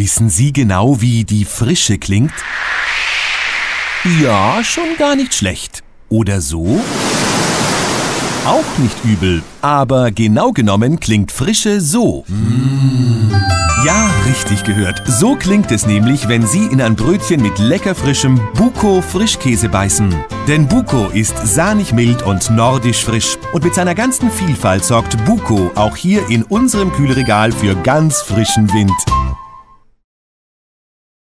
Wissen Sie genau, wie die Frische klingt? Ja, schon gar nicht schlecht. Oder so? Auch nicht übel, aber genau genommen klingt Frische so. Hm. Ja, richtig gehört. So klingt es nämlich, wenn Sie in ein Brötchen mit lecker frischem Buko Frischkäse beißen. Denn Buko ist sahnig mild und nordisch frisch. Und mit seiner ganzen Vielfalt sorgt Buko auch hier in unserem Kühlregal für ganz frischen Wind.